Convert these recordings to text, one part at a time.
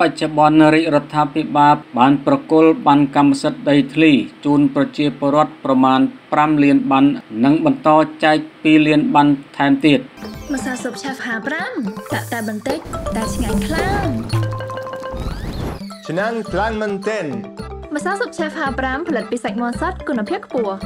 បច្ចុប្បន្នរាជរដ្ឋាភិបាលបានប្រគល់បានកម្មសិទ្ធិដីធ្លីជូនប្រជាពលរដ្ឋប្រមាណ5លានបាននិងបន្តចែក2លានបានថែមទៀតម្សៅស៊ុបឆាហ្វ55តាក់តែបន្តិចតែឆ្ងាញ់ខ្លាំងឆ្នាំងខ្លាំងមែនទែនម្សៅស៊ុបឆាហ្វ55ផលិតពីសាច់មាន់សុទ្ធគុណភាពខ្ពស់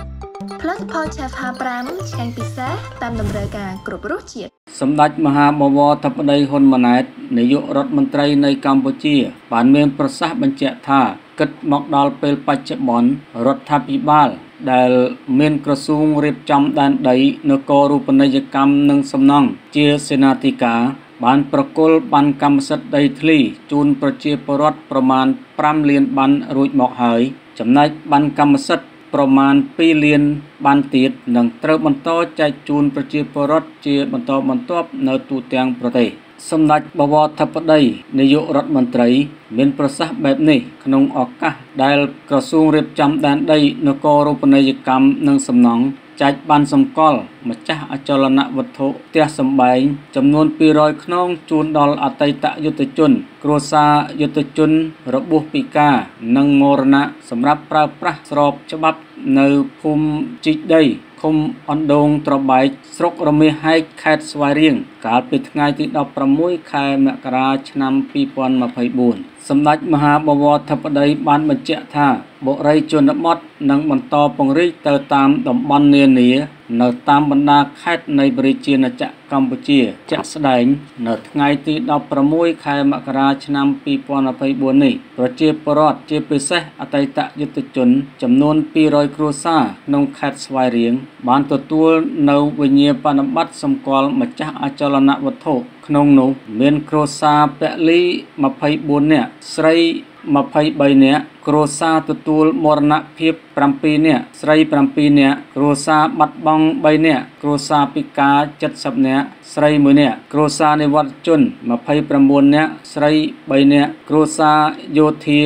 ផលិតផលឆាហ្វ55ឆ្ងាញ់ពិសេសតាមតម្រូវការគ្រប់រសជាតិ សម្ដេចមហាបវរធិបតីហ៊ុនម៉ាណែតនាយករដ្ឋមន្ត្រីនៃកម្ពុជា បានមានប្រសាសន៍បញ្ជាក់ថាគិតមកដល់ពេលបច្ចុប្បន្នរដ្ឋាភិបាល ដែលមានក្រសួងរៀបចំដែនដីនគររូបនីយកម្មនិងសំណង់ជាសេនាធិការ បានប្រគល់បានកម្មសិទ្ធិដីធ្លីជូនប្រជាពលរដ្ឋប្រមាណ5លានបានរួចមកហើយចំណែកបានកម្មសិទ្ធិ ប្រមាណ2លានបានទៀតនឹងត្រូវបន្តចែកជូនប្រជាពលរដ្ឋជាបន្តបន្ទាប់នៅទូទាំងប្រទេសសម្ដេចបវរធិបតីនាយករដ្ឋមន្ត្រី មានប្រសាសន៍បែបនេះក្នុងឱកាសដែលក្រសួងរៀបចំដែនដីនគររូបនីយកម្មនិងសំណង់ ចែកបានសម្គាល់ម្ចាស់អចលនវត្ថុផ្ទះសម្បែងចំនួន200ខ្នងជូនដល់អតីតយុទ្ធជន គ្រួសារយុទ្ធជនរបួសពិការ និងមរណៈសម្រាប់ប្រើប្រាស់ស្របច្បាប់នៅភូមិជីកដីឃុំអណ្ដូងត្របែកស្រុករមាសហែកខេត្តស្វាយរៀងកាលពីថ្ងៃទី16ខែមករាឆ្នាំ2024 សម្ដេចមហាបវរធិបតីបានបញ្ជាក់ថាបុរីជនបទនឹងបន្តពង្រីកទៅតាមតំបន់នានា នៅតាមបណ្ដាខេត្តនៃប្រជាណាចក្រកម្ពុជាជាក់ស្ដែង នៅថ្ងៃទី16ខែមករាឆ្នាំ2024នេះប្រជាពលរដ្ឋជាពិសេសអតីតយុទ្ធជន ចំនួន200គ្រួសារក្នុងខេត្តស្វាយរៀងបានទទួលនៅវិញ្ញាបនបត្រសម្គាល់ម្ចាស់អចលនវត្ថុក្នុងនោះមានគ្រួសារពលី24នាក់ស្រី23នាក់គ្រួសារទទួលមរណភាព7នាក់ស្រី7នាក់គ្រួសារបាត់បង់3នាក់គ្រួសារពិការ70នាក់ស្រី1នាក់គ្រួសារនិវត្តជន29នាក់ស្រី3នាក់គ្រួសារយោធា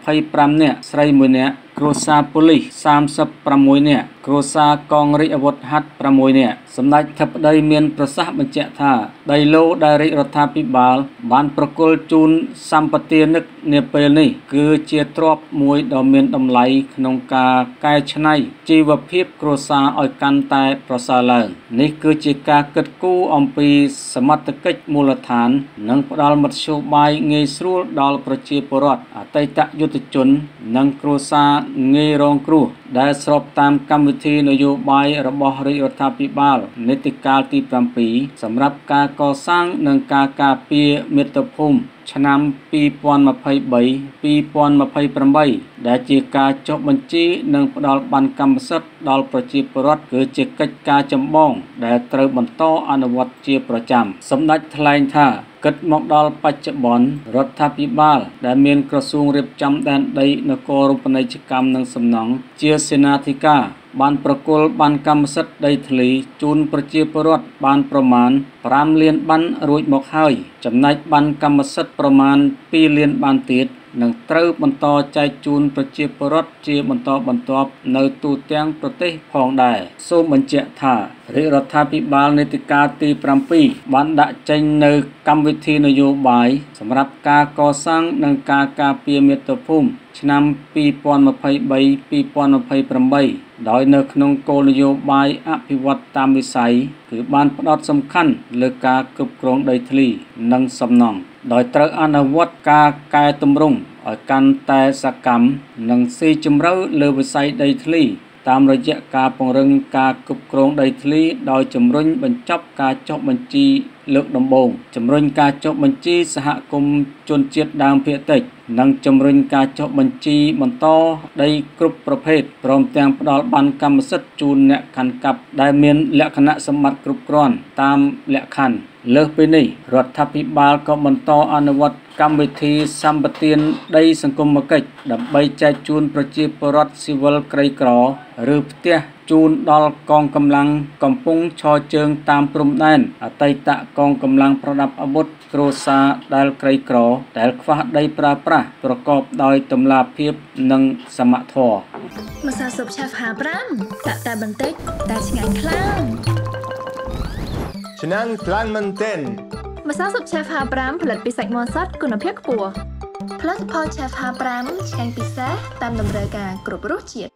25នាក់ស្រី1នាក់ គ្រួសារប៉ូលីស36នាក់គ្រួសារកងរាជអាវុធហត្ថ6នាក់សម្ដេចធិបតីមានប្រសាសន៍បញ្ជាក់ថាដីឡូដែលរាជរដ្ឋាភិបាល បានប្រគល់ជូនសម្បទានិកនាពេលនេះ គឺជាទ្រព្យមួយដ៏មានតម្លៃក្នុងការកែច្នៃជីវភាពគ្រួសារឲ្យកាន់តែប្រសើរឡើងនេះគឺជាការគិតគូរអំពីសមត្ថកិច្ចមូលដ្ឋាន និងផ្ដល់មធ្យោបាយងាយស្រួលដល់ប្រជាពលរដ្ឋអតីតយុទ្ធជន និងគ្រួសារងាយរងគ្រោះដែលស្របតាមកម្មវិធីនយោបាយរបស់រាជរដ្ឋាភិបាលនីតិកាលទី7សម្រាប់ការកសាងនិងការការពារមាតុភូមិ ឆ្នាំ2023-2028ដែលជាការចុះបញ្ជីនិងផ្ដល់បានកម្មសិទ្ធិដល់ប្រជាពលរដ្ឋគឺជាកិច្ចការចម្បងដែលត្រូវបន្តអនុវត្តជាប្រចាំសម្ដេចថ្លែងថាគិតមកដល់បច្ចុប្បន្នរដ្ឋាភិបាល ដែលមានក្រសួងរៀបចំដែនដីនគររូបនីយកម្មនិងសំណង់ជាសេនាធិការ បានប្រគល់បានកម្មសិទ្ធិដីធ្លីជូនប្រជាពលរដ្ឋបានប្រមាណ5លានបានរួចមកហើយ ចំណែកបានកម្មសិទ្ធិប្រមាណ2លានបានទៀត នឹងត្រូវបន្តចែកជូនប្រជាពលរដ្ឋជាបន្តបន្ទាប់នៅទូទាំងប្រទេសផងដែរសូមបញ្ជាក់ថារាជរដ្ឋាភិបាលនេតិកាលទី7បានដាក់ចេញនៅកម្មវិធីនយោបាយសម្រាប់ការកសាងនិងការការពារមាតុភូមិឆ្នាំ2023-2028ដោយនៅក្នុងគោលនយោបាយអភិវឌ្ឍតាមវិស័យគឺបានផ្ដោតសំខាន់លើការគ្រប់គ្រងដីធ្លី និងសំណង់ ដោយត្រូវអនុវត្តការកែតម្រង់ឲ្យកាន់តែសកម្មនិងស៊ីជម្រៅលើវិស័យដីធ្លី តាមរយៈការពង្រឹងការគ្រប់គ្រងដីធ្លីដោយជំរុញបញ្ចប់ការចុះបញ្ជីលើកដំបូងជំរុញការចុះបញ្ជីសហគមន៍ជនជាតិដើមភាគតិច និងជំរុញការចុះបញ្ជីបន្តដីគ្រប់ប្រភេទព្រមទាំងផ្ដល់បានកម្មសិទ្ធិជូនអ្នកកាន់កាប់ដែលមានលក្ខណៈសម្បត្តិគ្រប់គ្រាន់តាមលក្ខខណ្ឌលើសពីនេះរដ្ឋាភិបាលក៏បន្តអនុវត្ត កម្មវិធីសម្បទានដីសង្គមគិច្ចដើម្បីចែកជូនប្រជាពលរដ្ឋស៊ីវិលក្រីក្រ ឬផ្ទះជូនដល់កងកម្លាំងកំពុងឈរជើងតាមព្រំដែនអតីតកងកម្លាំងប្រដាប់អាវុធគ្រួសារដែលក្រីក្រដែលខ្វះដីប្រើប្រាស់ប្រកបដោយតម្លាភាពនិងសមធម៌ម្សៅស៊ុបឆាហ្វ55តាក់តែបន្តិចតែឆ្ងាញ់ខ្លាំងឆ្នាំងខ្លាំងមែនទែន ម្សៅស៊ុបឆាហ្វ55ផលិតពីសាច់មាន់សុទ្ធគុណភាពខ្ពស់ផលិតផល Chef 55ឆ្ងាញ់ពិសេសតាមតម្រូវការគ្រប់រសជាតិ